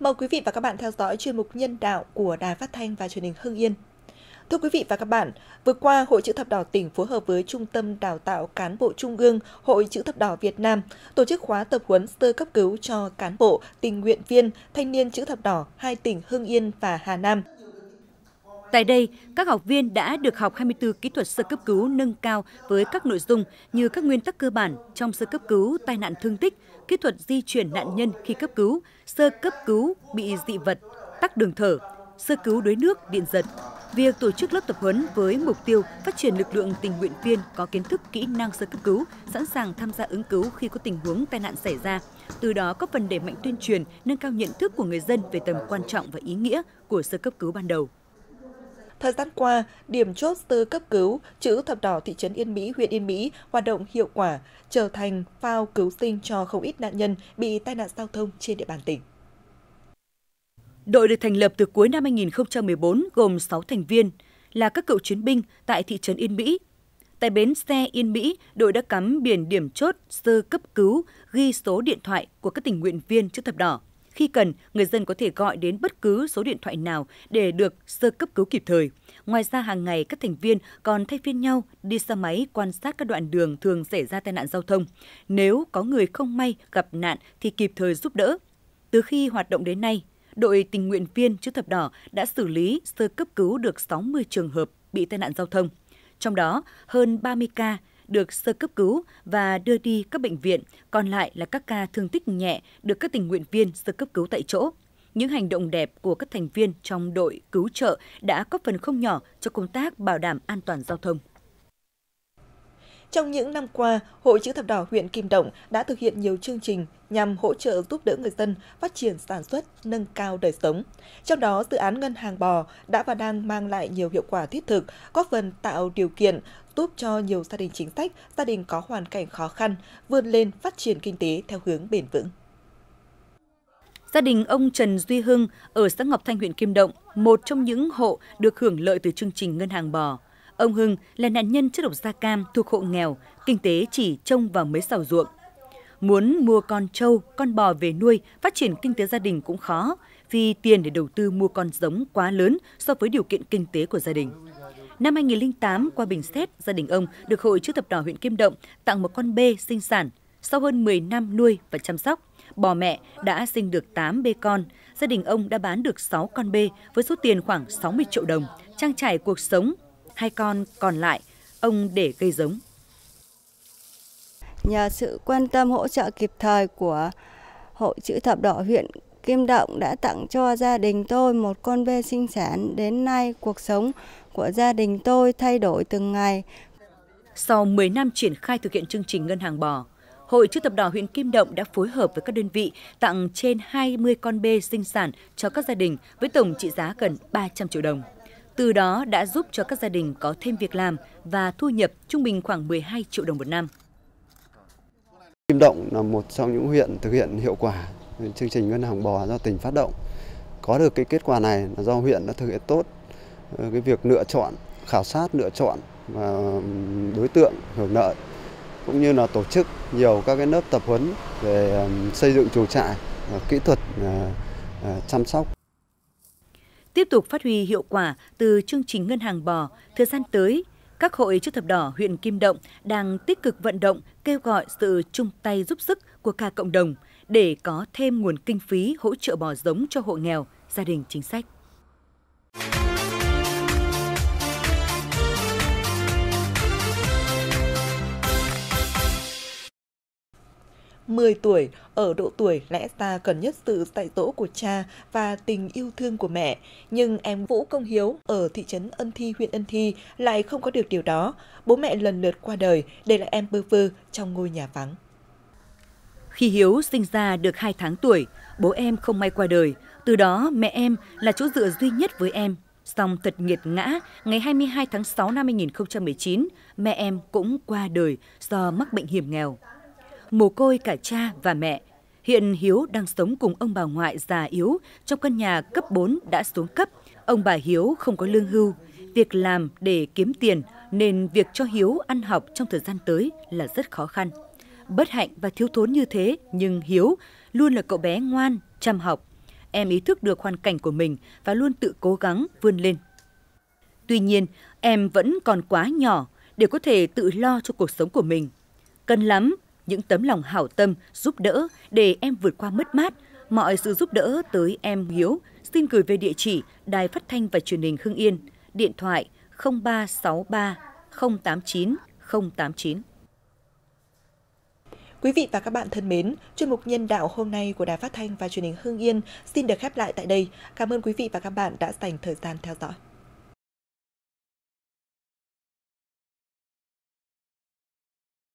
Mời quý vị và các bạn theo dõi chuyên mục nhân đạo của Đài Phát thanh và Truyền hình Hưng Yên. Thưa quý vị và các bạn, vừa qua Hội chữ thập đỏ tỉnh phối hợp với Trung tâm Đào tạo cán bộ Trung ương Hội chữ thập đỏ Việt Nam tổ chức khóa tập huấn sơ cấp cứu cho cán bộ, tình nguyện viên, thanh niên chữ thập đỏ hai tỉnh Hưng Yên và Hà Nam. Tại đây, các học viên đã được học 24 kỹ thuật sơ cấp cứu nâng cao với các nội dung như các nguyên tắc cơ bản trong sơ cấp cứu tai nạn thương tích, kỹ thuật di chuyển nạn nhân khi cấp cứu, sơ cấp cứu bị dị vật, tắc đường thở, sơ cứu đuối nước, điện giật. Việc tổ chức lớp tập huấn với mục tiêu phát triển lực lượng tình nguyện viên có kiến thức kỹ năng sơ cấp cứu, sẵn sàng tham gia ứng cứu khi có tình huống tai nạn xảy ra. Từ đó có phần đẩy mạnh tuyên truyền, nâng cao nhận thức của người dân về tầm quan trọng và ý nghĩa của sơ cấp cứu ban đầu. Thời gian qua, điểm chốt sơ cấp cứu chữ thập đỏ thị trấn Yên Mỹ, huyện Yên Mỹ hoạt động hiệu quả, trở thành phao cứu sinh cho không ít nạn nhân bị tai nạn giao thông trên địa bàn tỉnh. Đội được thành lập từ cuối năm 2014 gồm 6 thành viên là các cựu chiến binh tại thị trấn Yên Mỹ. Tại bến xe Yên Mỹ, đội đã cắm biển điểm chốt sơ cấp cứu ghi số điện thoại của các tình nguyện viên chữ thập đỏ. Khi cần, người dân có thể gọi đến bất cứ số điện thoại nào để được sơ cấp cứu kịp thời. Ngoài ra, hàng ngày các thành viên còn thay phiên nhau đi xe máy quan sát các đoạn đường thường xảy ra tai nạn giao thông. Nếu có người không may gặp nạn thì kịp thời giúp đỡ. Từ khi hoạt động đến nay, đội tình nguyện viên chữ thập đỏ đã xử lý sơ cấp cứu được 60 trường hợp bị tai nạn giao thông. Trong đó, hơn 30 ca được sơ cấp cứu và đưa đi các bệnh viện, còn lại là các ca thương tích nhẹ được các tình nguyện viên sơ cấp cứu tại chỗ. Những hành động đẹp của các thành viên trong đội cứu trợ đã có phần không nhỏ cho công tác bảo đảm an toàn giao thông. Trong những năm qua, Hội chữ thập đỏ huyện Kim Động đã thực hiện nhiều chương trình nhằm hỗ trợ giúp đỡ người dân phát triển sản xuất, nâng cao đời sống. Trong đó, dự án ngân hàng bò đã và đang mang lại nhiều hiệu quả thiết thực, góp phần tạo điều kiện giúp cho nhiều gia đình chính sách, gia đình có hoàn cảnh khó khăn vươn lên phát triển kinh tế theo hướng bền vững. Gia đình ông Trần Duy Hưng ở xã Ngọc Thanh huyện Kim Động, một trong những hộ được hưởng lợi từ chương trình ngân hàng bò. Ông Hưng là nạn nhân chất độc da cam thuộc hộ nghèo, kinh tế chỉ trông vào mấy sào ruộng. Muốn mua con trâu, con bò về nuôi, phát triển kinh tế gia đình cũng khó, vì tiền để đầu tư mua con giống quá lớn so với điều kiện kinh tế của gia đình. Năm 2008, qua bình xét, gia đình ông được Hội chữ thập đỏ huyện Kim Động tặng một con bê sinh sản. Sau hơn 10 năm nuôi và chăm sóc, bò mẹ đã sinh được 8 bê con. Gia đình ông đã bán được 6 con bê với số tiền khoảng 60 triệu đồng, trang trải cuộc sống. Hai con còn lại, ông để gây giống. Nhờ sự quan tâm hỗ trợ kịp thời của Hội chữ thập đỏ huyện Kim Động đã tặng cho gia đình tôi một con bê sinh sản. Đến nay, cuộc sống của gia đình tôi thay đổi từng ngày. Sau 10 năm triển khai thực hiện chương trình Ngân hàng bò, Hội chữ thập đỏ huyện Kim Động đã phối hợp với các đơn vị tặng trên 20 con bê sinh sản cho các gia đình với tổng trị giá gần 300 triệu đồng. Từ đó đã giúp cho các gia đình có thêm việc làm và thu nhập trung bình khoảng 12 triệu đồng một năm. Kim Động là một trong những huyện thực hiện hiệu quả chương trình ngân hàng bò do tỉnh phát động. Có được cái kết quả này là do huyện đã thực hiện tốt ờ, cái việc lựa chọn, khảo sát lựa chọn và đối tượng hưởng lợi cũng như là tổ chức nhiều các cái lớp tập huấn về xây dựng chuồng trại, ờ, kỹ thuật ờ, chăm sóc. Tiếp tục phát huy hiệu quả từ chương trình ngân hàng bò, thời gian tới, các hội chữ thập đỏ huyện Kim Động đang tích cực vận động kêu gọi sự chung tay giúp sức của cả cộng đồng để có thêm nguồn kinh phí hỗ trợ bò giống cho hộ nghèo, gia đình chính sách. 10 tuổi, ở độ tuổi lẽ ra cần nhất sự dạy dỗ của cha và tình yêu thương của mẹ. Nhưng em Vũ Công Hiếu ở thị trấn Ân Thi, huyện Ân Thi lại không có được điều đó. Bố mẹ lần lượt qua đời, để lại em bơ vơ trong ngôi nhà vắng. Khi Hiếu sinh ra được 2 tháng tuổi, bố em không may qua đời. Từ đó mẹ em là chỗ dựa duy nhất với em. Song thật nghiệt ngã, ngày 22 tháng 6 năm 2019, mẹ em cũng qua đời do mắc bệnh hiểm nghèo mồ côi cả cha và mẹ. Hiện Hiếu đang sống cùng ông bà ngoại già yếu trong căn nhà cấp 4 đã xuống cấp. Ông bà Hiếu không có lương hưu, việc làm để kiếm tiền nên việc cho Hiếu ăn học trong thời gian tới là rất khó khăn. Bất hạnh và thiếu thốn như thế nhưng Hiếu luôn là cậu bé ngoan, chăm học. em ý thức được hoàn cảnh của mình và luôn tự cố gắng vươn lên. Tuy nhiên, em vẫn còn quá nhỏ để có thể tự lo cho cuộc sống của mình. Cần lắm những tấm lòng hảo tâm giúp đỡ để em vượt qua mất mát. Mọi sự giúp đỡ tới em Hiếu xin gửi về địa chỉ Đài Phát thanh và Truyền hình Hưng Yên, điện thoại 0363 089 089. Quý vị và các bạn thân mến, chuyên mục nhân đạo hôm nay của Đài Phát thanh và Truyền hình Hưng Yên xin được khép lại tại đây. Cảm ơn quý vị và các bạn đã dành thời gian theo dõi.